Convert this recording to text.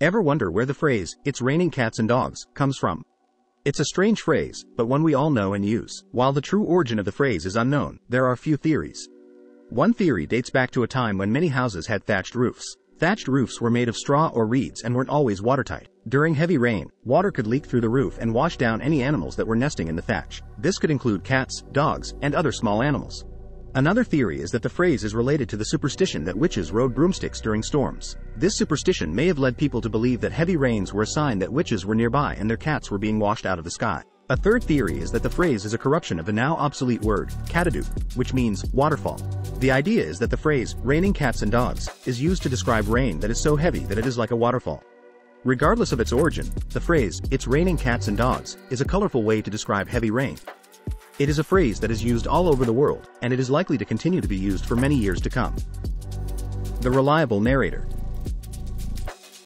Ever wonder where the phrase, it's raining cats and dogs, comes from? It's a strange phrase, but one we all know and use. While the true origin of the phrase is unknown, there are few theories. One theory dates back to a time when many houses had thatched roofs. Thatched roofs were made of straw or reeds and weren't always watertight. During heavy rain, water could leak through the roof and wash down any animals that were nesting in the thatch. This could include cats, dogs, and other small animals. Another theory is that the phrase is related to the superstition that witches rode broomsticks during storms. This superstition may have led people to believe that heavy rains were a sign that witches were nearby and their cats were being washed out of the sky. A third theory is that the phrase is a corruption of the now obsolete word, catadoo, which means waterfall. The idea is that the phrase, raining cats and dogs, is used to describe rain that is so heavy that it is like a waterfall. Regardless of its origin, the phrase, it's raining cats and dogs, is a colorful way to describe heavy rain. It is a phrase that is used all over the world, and it is likely to continue to be used for many years to come. The reliable narrator.